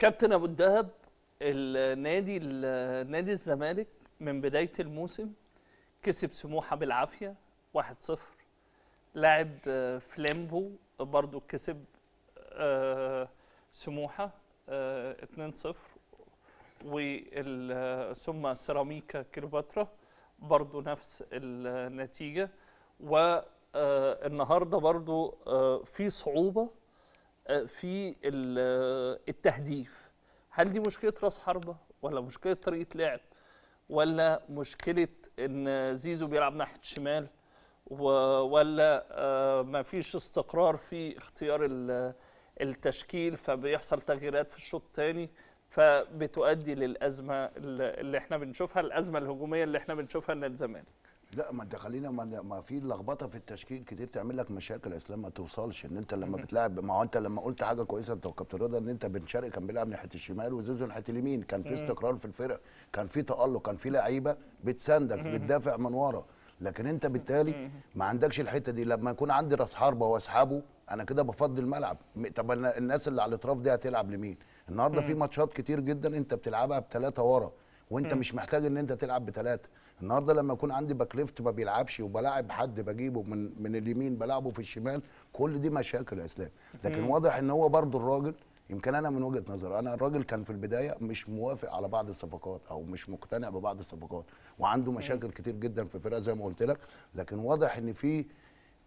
كابتن أبو الدهب النادي نادي الزمالك من بداية الموسم كسب سموحة بالعافية 1-0 لاعب آه، فلامبو برضو كسب آه، سموحة آه، 2-0 وال- آه، ثم سيراميكا كليوباترا برضو نفس النتيجة. والنهارده برضو في صعوبة في ال- آه، التهديف. هل دي مشكلة راس حربة ولا مشكلة طريقة لعب ولا مشكلة إن زيزو بيلعب ناحية الشمال ولا آه، ما فيش استقرار في اختيار ال- التشكيل فبيحصل تغييرات في الشوط الثاني فبتؤدي للأزمة اللي اللي إحنا بنشوفها الأزمة الهجومية اللي إحنا بنشوفها إن الزمالك. لا ما انت خلينا ما, ما في لخبطة في التشكيل كتير تعمل لك مشاكل يا إسلام ما توصلش إن أنت لما بتلعب ما هو أنت لما قلت حاجة كويسة أنت وكابتن رضا إن أنت بن شرقي كان بيلعب ناحية الشمال وزيزو ناحية اليمين كان في استقرار في الفرق كان في تألق كان في لعيبة بتساندك بتدافع من ورا لكن أنت بالتالي ما عندكش الحتة دي. لما يكون عندي راس حربة وأسحبه أنا كده بفضي الملعب. طب الناس اللي على الاطراف دي هتلعب لمين؟ النهارده في ماتشات كتير جدا أنت بتلعبها بثلاثه ورا وأنت مش محتاج إن أنت تلعب بثلاثه النهارده لما يكون عندي back left ما بيلعبش وبلاعب حد بجيبه من من اليمين بلعبه في الشمال كل دي مشاكل يا إسلام. لكن واضح إن هو برضو الراجل يمكن أنا من وجهة نظر أنا الراجل كان في البداية مش موافق على بعض الصفقات أو مش مقتنع ببعض الصفقات وعنده مشاكل كتير جدا في الفرقة زي ما قلت لك. لكن واضح إن في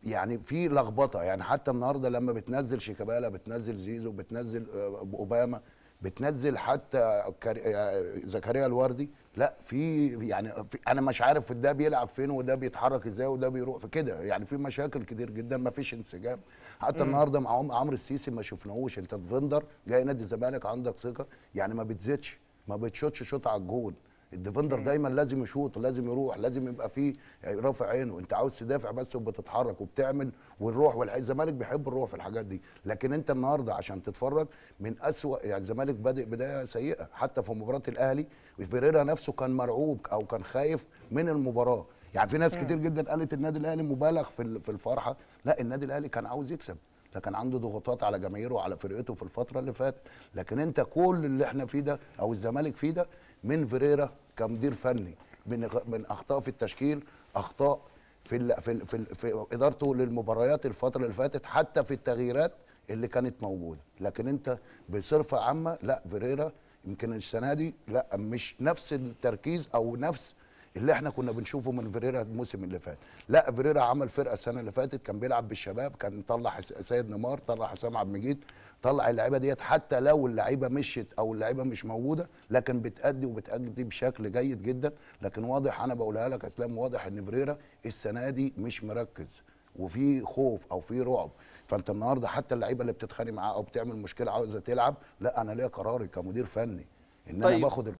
يعني في لخبطة يعني حتى النهارده لما بتنزل شيكابالا بتنزل زيزو بتنزل آه، أوباما بتنزل حتى آه، زكريا الوردي. لا في يعني في أنا مش عارف ده بيلعب فين وده بيتحرك إزاي وده بيروح في كده. يعني في مشاكل كتير جدا ما فيش انسجام. حتى النهارده مع عم- عمرو السيسي ما شفناهوش. أنت defender جاي نادي الزمالك عندك ثقة؟ يعني ما بتزيدش ما بتشوتش شوط على الجون. ال defender دايما لازم يشوط لازم يروح لازم يبقى فيه رافع عينه. انت عاوز تدافع بس وبتتحرك وبتعمل والروح والح- الزمالك بيحب الروح في الحاجات دي. لكن انت النهارده عشان تتفرج من أسوأ يعني الزمالك بادئ بداية سيئة حتى في مباراة الأهلي فيريرا نفسه كان مرعوب أو كان خايف من المباراة. يعني في ناس كتير جدا قالت النادي الأهلي مبالغ في في الفرحة. لا النادي الأهلي كان عاوز يكسب لكن عنده ضغوطات على جماهيره وعلى فرقته في الفترة اللي فاتت. لكن انت كل اللي إحنا فيه ده أو الزمالك فيه ده من فيريرا كمدير فني من من أخطاء في التشكيل أخطاء في ال في ال في, ال في إدارته للمباريات الفترة اللي فاتت حتى في التغييرات اللي كانت موجودة. لكن أنت بصفه عامة لا فيريرا يمكن السنة دي لا مش نفس التركيز أو نفس اللي إحنا كنا بنشوفه من فيريرا الموسم اللي فات. لا فيريرا عمل فرقة السنة اللي فاتت كان بيلعب بالشباب كان طلع حس- سيد نيمار طلع حسام عبد المجيد طلع اللعيبة ديت. حتى لو اللعيبة مشيت أو اللعيبة مش موجودة لكن بتأدي وبتأدي بشكل جيد جدا. لكن واضح أنا بقولها لك إسلام واضح إن فيريرا السنة دي مش مركز وفي خوف أو في رعب. فأنت النهارده حتى اللعيبة اللي بتتخانق معاه أو بتعمل مشكلة عاوزة تلعب لا أنا ليا قراري كمدير فني إن أنا طيب. باخد